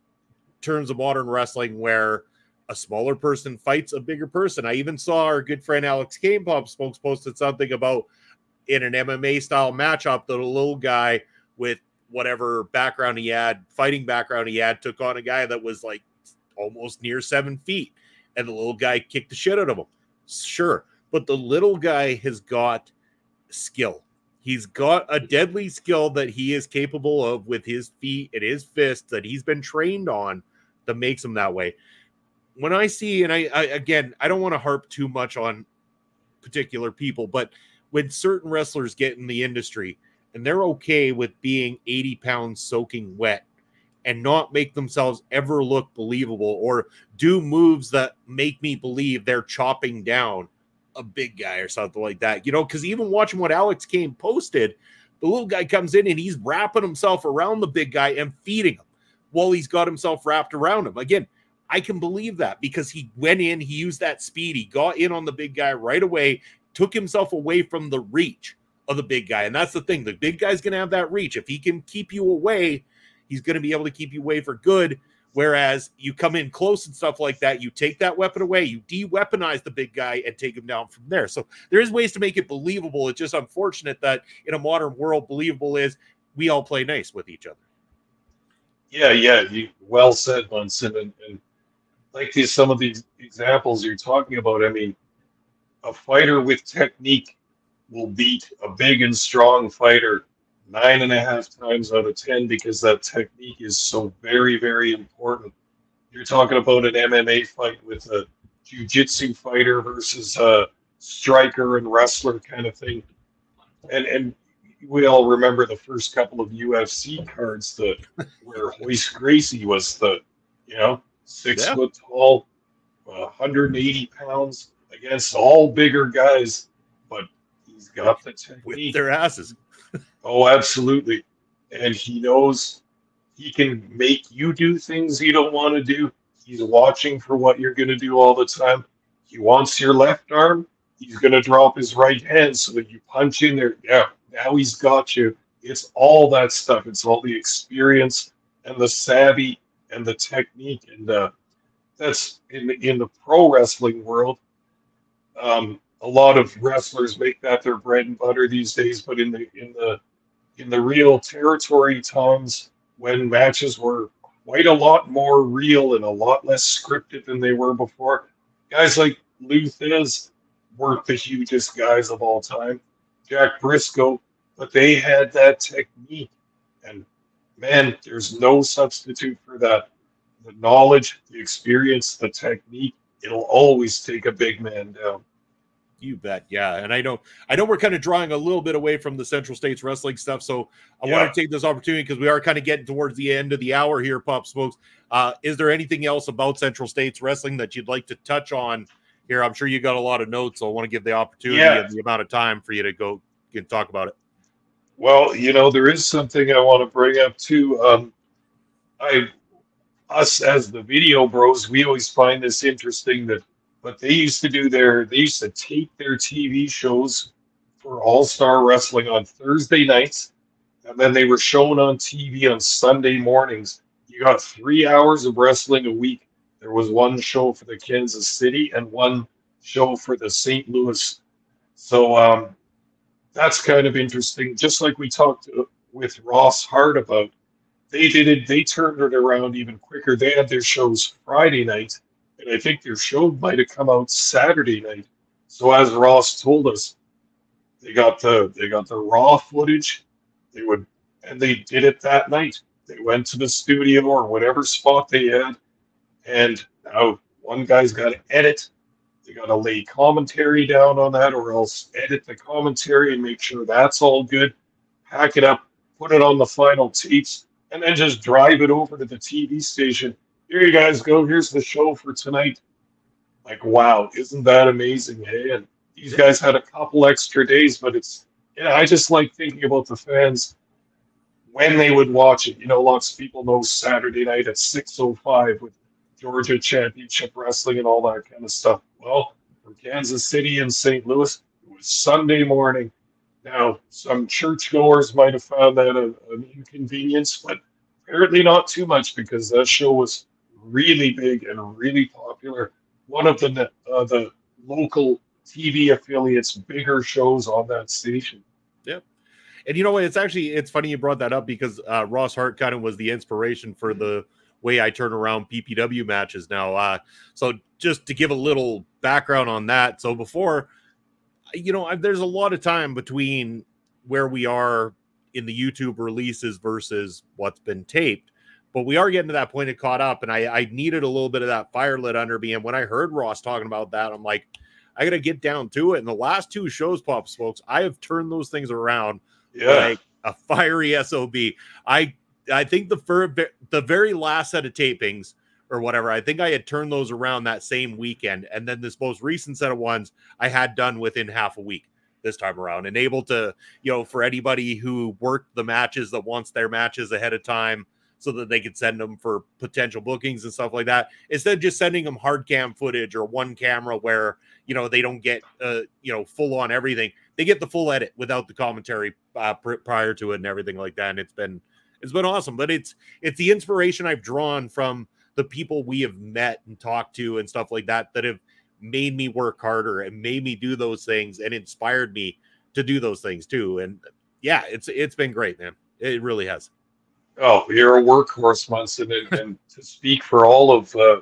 terms of modern wrestling where a smaller person fights a bigger person. I even saw our good friend Alex Kane Pop Smokes posted something about in an MMA style matchup that a little guy with whatever background he had, fighting background he had, took on a guy that was like almost near seven feet, and the little guy kicked the shit out of him. Sure, but the little guy has got skill. He's got a deadly skill that he is capable of with his feet and his fists that he's been trained on that makes him that way. When I see, and I, I again, I don't want to harp too much on particular people, but when certain wrestlers get in the industry and they're okay with being 80 pounds soaking wet and not make themselves ever look believable or do moves that make me believe they're chopping down a big guy or something like that. You know, because even watching what Alex Kane posted, the little guy comes in and he's wrapping himself around the big guy and feeding him while he's got himself wrapped around him. Again, I can believe that because he went in, he used that speed, he got in on the big guy right away, took himself away from the reach of the big guy. And that's the thing the big guy's going to have that reach. If he can keep you away, he's going to be able to keep you away for good. Whereas you come in close and stuff like that, you take that weapon away, you de weaponize the big guy and take him down from there. So there is ways to make it believable. It's just unfortunate that in a modern world, believable is we all play nice with each other. Yeah, yeah, you well said, Munson. And, and like these some of these examples you're talking about, I mean, a fighter with technique will beat a big and strong fighter nine and a half times out of ten because that technique is so very, very important. You're talking about an MMA fight with a jiu-jitsu fighter versus a striker and wrestler kind of thing. And and we all remember the first couple of UFC cards that where Royce Gracie was the, you know, six Yeah. foot tall, 180 pounds against all bigger guys, but he's got the technique. With their asses. Oh, absolutely. And he knows he can make you do things you don't want to do. He's watching for what you're going to do all the time. He wants your left arm. He's going to drop his right hand so that you punch in there. Yeah, now he's got you. It's all that stuff. It's all the experience and the savvy and the technique. And uh, that's in the, in the pro wrestling world. Um, a lot of wrestlers make that their bread and butter these days, but in the in the in the real territory times when matches were quite a lot more real and a lot less scripted than they were before, guys like Lou weren't the hugest guys of all time. Jack Brisco but they had that technique. And man, there's no substitute for that. The knowledge, the experience, the technique, it'll always take a big man down. You bet, yeah. And I know, I know, we're kind of drawing a little bit away from the Central States wrestling stuff, so I Yeah. want to take this opportunity because we are kind of getting towards the end of the hour here, Pop Smokes. Uh, is there anything else about Central States wrestling that you'd like to touch on here? I'm sure you got a lot of notes, so I want to give the opportunity Yeah. and the amount of time for you to go and talk about it. Well, you know, there is something I want to bring up too. Um, I, us as the video bros, we always find this interesting that, but they used to do their, they used to tape their TV shows for All Star Wrestling on Thursday nights, and then they were shown on TV on Sunday mornings. You got three hours of wrestling a week. There was one show for the Kansas City and one show for the St. Louis. So, um, that's kind of interesting. Just like we talked uh, with Ross Hart about, they did it. They turned it around even quicker. They had their shows Friday night, and I think their show might have come out Saturday night. So as Ross told us, they got the they got the raw footage. They would and they did it that night. They went to the studio or whatever spot they had, and now one guy's got to edit they got to lay commentary down on that or else edit the commentary and make sure that's all good hack it up put it on the final tapes and then just drive it over to the tv station here you guys go here's the show for tonight like wow isn't that amazing hey and these guys had a couple extra days but it's yeah i just like thinking about the fans when they would watch it you know lots of people know saturday night at 6.05 with Georgia Championship Wrestling and all that kind of stuff. Well, from Kansas City and St. Louis, it was Sunday morning. Now, some churchgoers might have found that a, an inconvenience, but apparently not too much because that show was really big and really popular. One of the uh, the local TV affiliates' bigger shows on that station. Yep. And you know what? It's actually it's funny you brought that up because uh, Ross Hart kind of was the inspiration for the way I turn around PPW matches now. Uh, so just to give a little background on that, so before, you know, I, there's a lot of time between where we are in the YouTube releases versus what's been taped. But we are getting to that point It caught up, and I, I needed a little bit of that fire lit under me. And when I heard Ross talking about that, I'm like, I got to get down to it. And the last two shows, Pop Smokes, I have turned those things around Yeah. like a fiery sob. I I think the fir- the very last set of tapings or whatever, I think I had turned those around that same weekend, and then this most recent set of ones I had done within half a week this time around, and able to you know for anybody who worked the matches that wants their matches ahead of time. So that they could send them for potential bookings and stuff like that, instead of just sending them hard cam footage or one camera where you know they don't get uh you know full on everything. They get the full edit without the commentary uh, pr- prior to it and everything like that and it's been it's been awesome. But it's it's the inspiration i've drawn from the people we have met and talked to and stuff like that that have made me work harder and made me do those things and inspired me to do those things too. And yeah it's it's been great man. It really has Oh, you're a workhorse, Munson, and, and to speak for all of uh,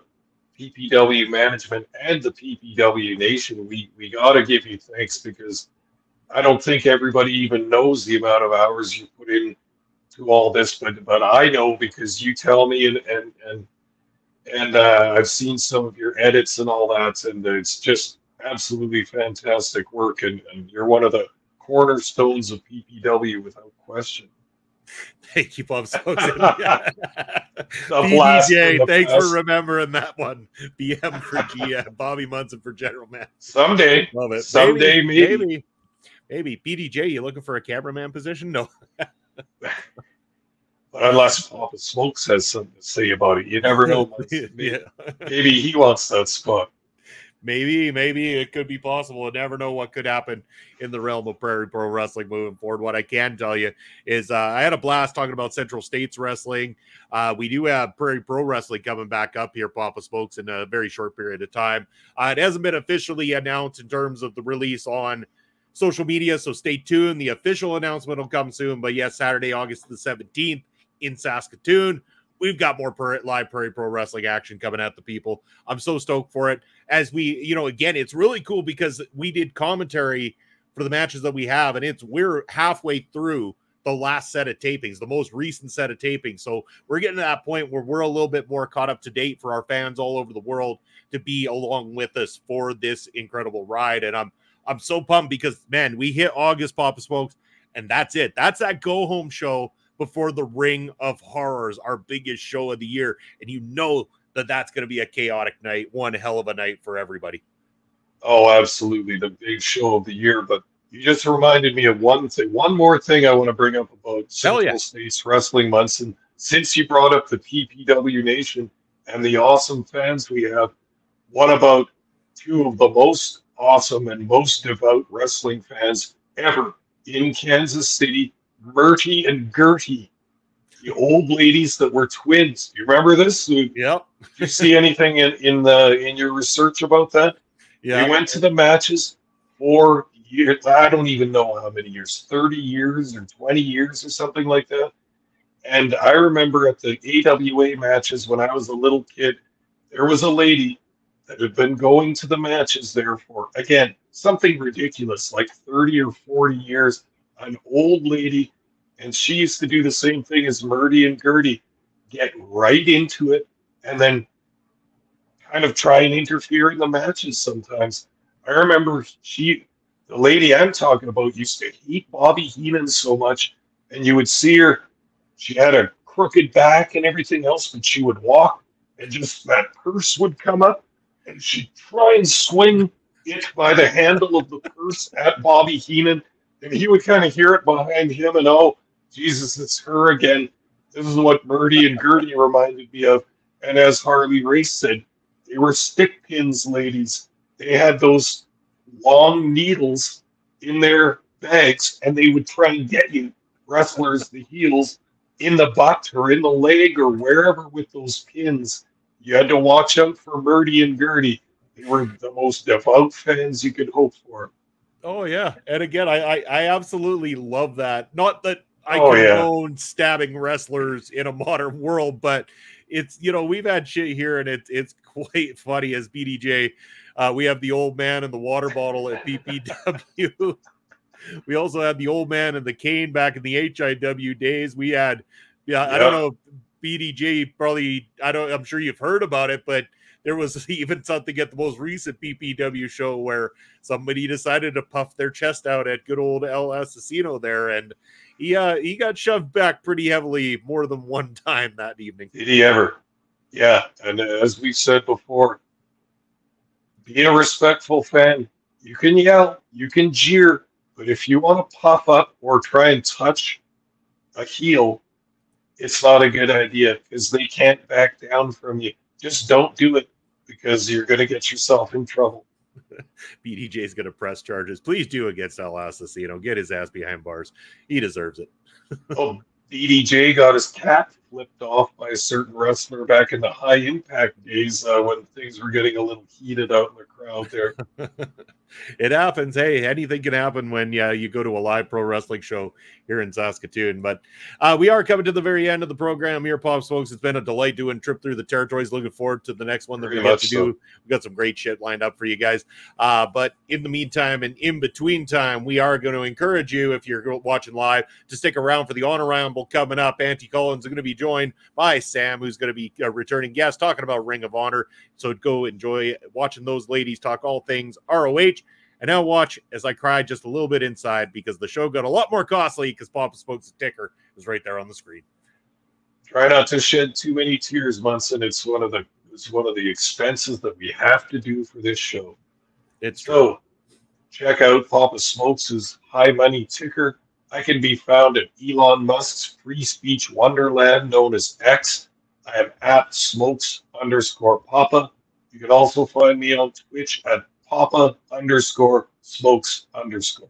PPW management and the PPW nation, we we got to give you thanks because I don't think everybody even knows the amount of hours you put in to all this, but but I know because you tell me, and and and and uh, I've seen some of your edits and all that, and it's just absolutely fantastic work, and, and you're one of the cornerstones of PPW without question. thank you Pop Smokes. The blast from BJ, the thanks for remembering that one bm for gm bobby munson for general man Someday, Love it. someday, maybe. maybe. Maybe. BDJ, you looking for a cameraman position? No. But unless Papa Smokes has something to say about it, you never know. Maybe, yeah. maybe he wants that spot. Maybe, maybe it could be possible. I never know what could happen in the realm of Prairie Pro Wrestling moving forward. What I can tell you is uh, I had a blast talking about Central States Wrestling. Uh, we do have Prairie Pro Wrestling coming back up here, Papa Smokes, in a very short period of time. Uh, it hasn't been officially announced in terms of the release on social media, so stay tuned. The official announcement will come soon. But yes, Saturday, August the 17th in Saskatoon. We've got more live Prairie Pro Wrestling action coming at the people. I'm so stoked for it. As we, you know, again, it's really cool because we did commentary for the matches that we have, and it's we're halfway through the last set of tapings, the most recent set of tapings. So we're getting to that point where we're a little bit more caught up to date for our fans all over the world to be along with us for this incredible ride. And I'm I'm so pumped because man, we hit August Papa Smokes, and that's it. That's that go home show before the Ring of Horrors, our biggest show of the year, and you know that that's going to be a chaotic night, one hell of a night for everybody. Oh, absolutely, the big show of the year. But you just reminded me of one thing. One more thing I want to bring up about Central yeah. States Wrestling Munson. Since you brought up the PPW Nation and the awesome fans we have, what about two of the most awesome and most devout wrestling fans ever in Kansas City, Murty and Gertie, the old ladies that were twins. You remember this? Did you see anything in, in the in your research about that? Yeah. They went to the matches for years. I don't even know how many years 30 years or 20 years or something like that. And I remember at the AWA matches when I was a little kid, there was a lady that had been going to the matches there for, again, something ridiculous, like 30 or 40 years. An old lady, and she used to do the same thing as Murdy and Gertie get right into it and then kind of try and interfere in the matches sometimes. I remember she, the lady I'm talking about, used to hate Bobby Heenan so much, and you would see her. She had a crooked back and everything else, but she would walk, and just that purse would come up, and she'd try and swing it by the handle of the purse at Bobby Heenan, and he would kind of hear it behind him, and oh, Jesus, it's her again. This is what Murdy and Gertie reminded me of. And as Harley Race said, they were stick pins, ladies. They had those long needles in their bags, and they would try and get you, wrestlers, the heels, in the butt or in the leg or wherever with those pins. You had to watch out for Murdy and Gertie. They were the most devout fans you could hope for. Oh yeah, and again, I I, I absolutely love that. Not that I Oh, yeah. condone stabbing wrestlers in a modern world, but it's you know we've had shit here, and it's it's quite funny as BDJ. Uh, we have the old man and the water bottle at PPW. we also had the old man and the cane back in the HIW days. We had, yeah, I don't know, BDJ probably. I don't. I'm sure you've heard about it, but there was even something at the most recent PPW show where somebody decided to puff their chest out at good old El Asesino there, and he uh, he got shoved back pretty heavily more than one time that evening. Did he ever? Yeah, and as we said before, be a respectful fan. You can yell, you can jeer, but if you want to puff up or try and touch a heel, it's not a good idea because they can't back down from you. Just don't do it because you're going to get yourself in trouble. BDJ is going to press charges. Please do against El Asesino. Get his ass behind bars. He deserves it. Oh, BDJ got his cap flipped off by a certain wrestler back in the high impact days uh, when things were getting a little heated out in the crowd there. it happens. Hey, anything can happen when yeah, you go to a live pro wrestling show here in Saskatoon. But uh, we are coming to the very end of the program here, Pop Smokes. It's been a delight doing trip through the territories. Looking forward to the next one that Very we get much to so. do. We've got some great shit lined up for you guys. Uh, but in the meantime and in between time, we are going to encourage you, if you're watching live, to stick around for the honor ramble coming up. Auntie Collins is going to be joined by Sam, who's going to be a returning guest talking about Ring of Honor. So go enjoy watching those ladies talk all things ROH. And now watch as I cry just a little bit inside because the show got a lot more costly because Papa Smokes' ticker is right there on the screen. Try not to shed too many tears, Munson. It's one of the it's one of the expenses that we have to do for this show. It's true. So check out Papa Smokes' high money ticker. I can be found at Elon Musk's free speech wonderland known as X. I am at smokes underscore Papa. You can also find me on Twitch at Papa underscore smokes underscore.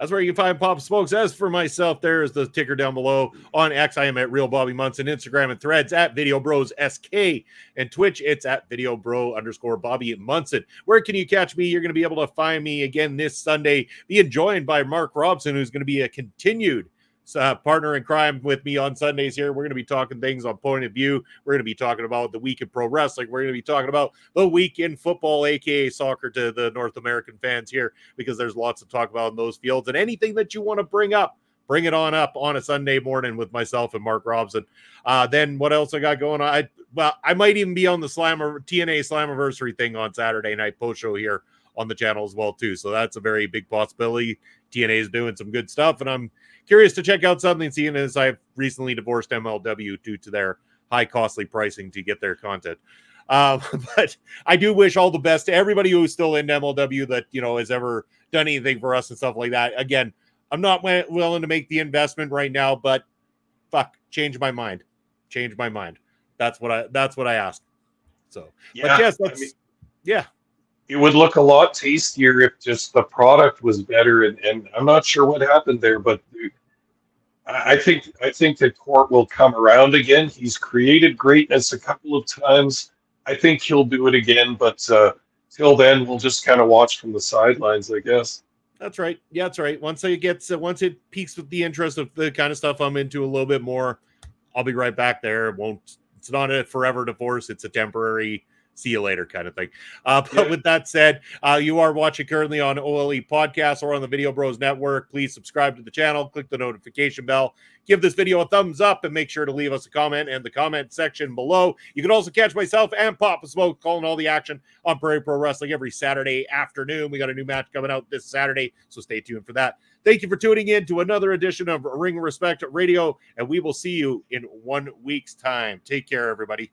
That's where you can find Pop Smokes. As for myself, there is the ticker down below. On X, I am at Real Bobby Munson. Instagram and threads at Video Bros SK. And Twitch, it's at Video Bro underscore Bobby Munson. Where can you catch me? You're going to be able to find me again this Sunday, being joined by Mark Robson, who's going to be a continued uh, partner in crime with me on Sundays here. We're going to be talking things on point of view. We're going to be talking about the week in pro wrestling. We're going to be talking about the week in football, aka soccer, to the North American fans here because there's lots to talk about in those fields. And anything that you want to bring up, bring it on up on a Sunday morning with myself and Mark Robson. Uh, then what else I got going on? I well, I might even be on the Slammer TNA Slammiversary thing on Saturday night post show here on the channel as well too. So that's a very big possibility. TNA is doing some good stuff, and I'm curious to check out something, seeing as I've recently divorced MLW due to their high costly pricing to get their content. Um, but I do wish all the best to everybody who's still in MLW that you know has ever done anything for us and stuff like that. Again, I'm not willing to make the investment right now, but fuck, change my mind. Change my mind. That's what I that's what I asked. So, Yeah, but yes, I mean- yeah. It would look a lot tastier if just the product was better, and, and I'm not sure what happened there, but I think I think that Court will come around again. He's created greatness a couple of times. I think he'll do it again, but uh, till then, we'll just kind of watch from the sidelines, I guess. That's right. Yeah, that's right. Once it gets, uh, once it peaks with the interest of the kind of stuff I'm into a little bit more, I'll be right back there. It won't. It's not a forever divorce. It's a temporary. See you later, kind of thing. Uh, but Yeah. with that said, uh, you are watching currently on OLE Podcast or on the Video Bros Network. Please subscribe to the channel, click the notification bell, give this video a thumbs up, and make sure to leave us a comment in the comment section below. You can also catch myself and Papa Smoke calling all the action on Prairie Pro Wrestling every Saturday afternoon. We got a new match coming out this Saturday, so stay tuned for that. Thank you for tuning in to another edition of Ring Respect Radio, and we will see you in one week's time. Take care, everybody.